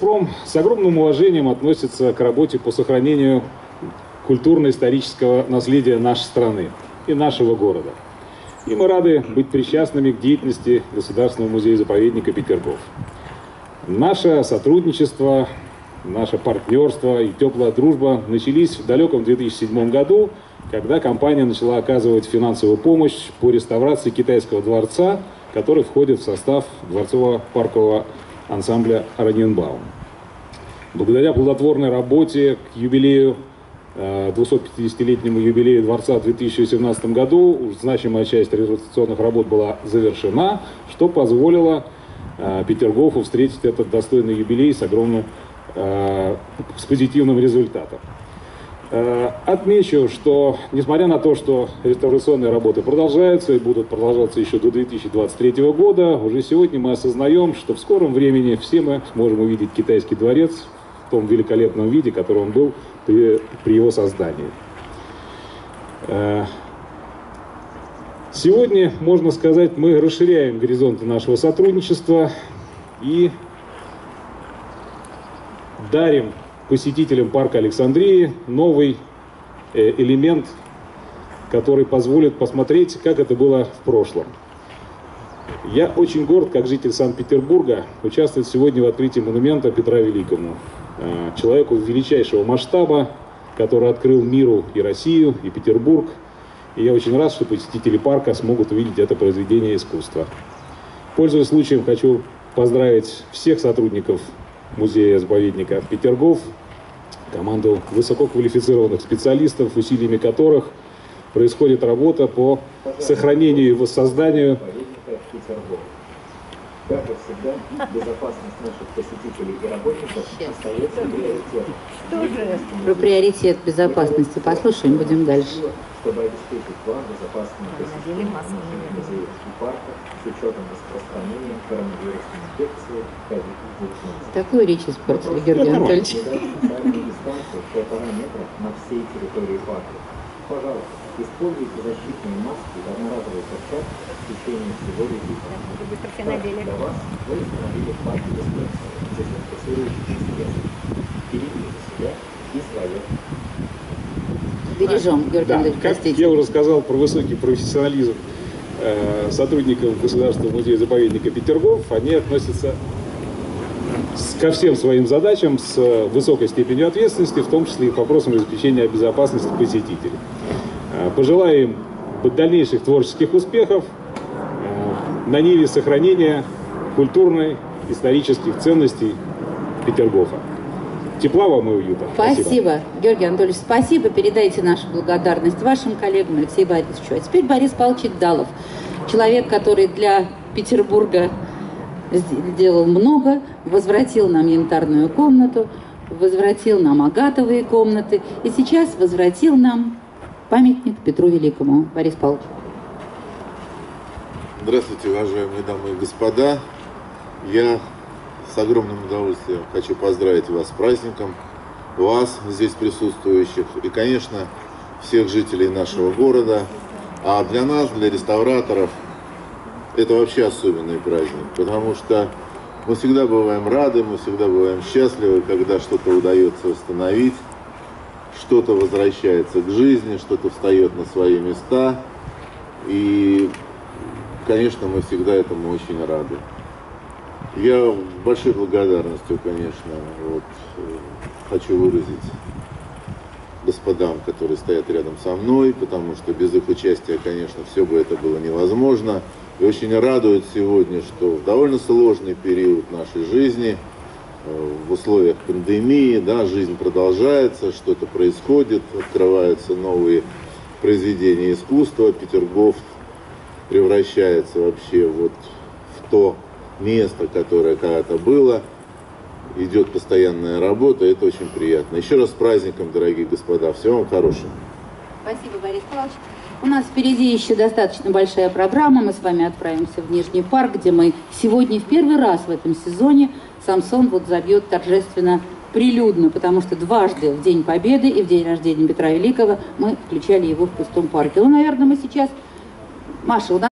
Пром с огромным уважением относится к работе по сохранению культурно-исторического наследия нашей страны и нашего города. И мы рады быть причастными к деятельности Государственного музея-заповедника Петергоф. Наше сотрудничество, наше партнерство и теплая дружба начались в далеком 2007 году, когда компания начала оказывать финансовую помощь по реставрации китайского дворца, который входит в состав дворцово-паркового ансамбля Раненбаум. Благодаря плодотворной работе к юбилею 250-летнему э, юбилею дворца в 2017 году уж значимая часть реставрационных работ была завершена, что позволило э, Петергофу встретить этот достойный юбилей с огромным, э, с позитивным результатом. Отмечу, что несмотря на то, что реставрационные работы продолжаются и будут продолжаться еще до 2023 года, уже сегодня мы осознаем, что в скором времени все мы сможем увидеть китайский дворец в том великолепном виде, который он был при, при его создании. Э, сегодня, можно сказать, мы расширяем горизонты нашего сотрудничества и дарим посетителям парка Александрии новый э, элемент, который позволит посмотреть, как это было в прошлом. Я очень горд, как житель Санкт-Петербурга, участвовать сегодня в открытии монумента Петра Великому. Э, человеку величайшего масштаба, который открыл миру и Россию, и Петербург. И я очень рад, что посетители парка смогут увидеть это произведение искусства. Пользуясь случаем, хочу поздравить всех сотрудников музея-заповедника Петергоф, команду высококвалифицированных специалистов, усилиями которых происходит работа по сохранению и воссозданию как и всегда, безопасность наших посетителей и работников остается приоритетом. Про приоритет безопасности послушаем, будем дальше. Чтобы обеспечить вам безопасную посещение музеев и парка с учетом распространения коронавирусной инфекции COVID-19. Такую речь испортили, Георгий Анатольевич. дистанцию полтора метра на всей территории парка. Пожалуйста, используйте защитные маски и одноразовые перчатки в течение всего визита. Для вас вы установили парк дезинфицирующий средств. Берегите себя и свое. Бережем, Георгий да, Андреевич, простите. я уже сказал про высокий профессионализм э, сотрудников Государственного музея-заповедника Петергоф, они относятся ко всем своим задачам с высокой степенью ответственности, в том числе и к вопросам обеспечения безопасности посетителей. Э, пожелаем дальнейших творческих успехов э, на ниве сохранения культурной, исторических ценностей Петергофа. Тепла вам и уюта. Спасибо. спасибо. Георгий Анатольевич, спасибо. Передайте нашу благодарность вашим коллегам Алексею Борисовичу. А теперь Борис Павлович Далов, человек, который для Петербурга сделал много, возвратил нам янтарную комнату, возвратил нам агатовые комнаты и сейчас возвратил нам памятник Петру Великому. Борис Павлович. Здравствуйте, уважаемые дамы и господа. Я с огромным удовольствием хочу поздравить вас с праздником, вас, здесь присутствующих, и, конечно, всех жителей нашего города. А для нас, для реставраторов, это вообще особенный праздник, потому что мы всегда бываем рады, мы всегда бываем счастливы, когда что-то удается восстановить, что-то возвращается к жизни, что-то встает на свои места. И, конечно, мы всегда этому очень рады. Я большой благодарностью, конечно, вот, хочу выразить господам, которые стоят рядом со мной, потому что без их участия, конечно, все бы это было невозможно. И очень радует сегодня, что в довольно сложный период нашей жизни, э, в условиях пандемии, да, жизнь продолжается, что-то происходит, открываются новые произведения искусства, Петергоф превращается вообще вот в то место, которое когда-то было, идет постоянная работа, это очень приятно. Еще раз с праздником, дорогие господа, всего вам хорошего. Спасибо, Борис Павлович. У нас впереди еще достаточно большая программа. Мы с вами отправимся в Нижний парк, где мы сегодня в первый раз в этом сезоне Самсон вот забьет торжественно прилюдно, потому что дважды в День Победы и в день рождения Петра Великого мы включали его в пустом парке. Ну, наверное, мы сейчас... Маша, у нас...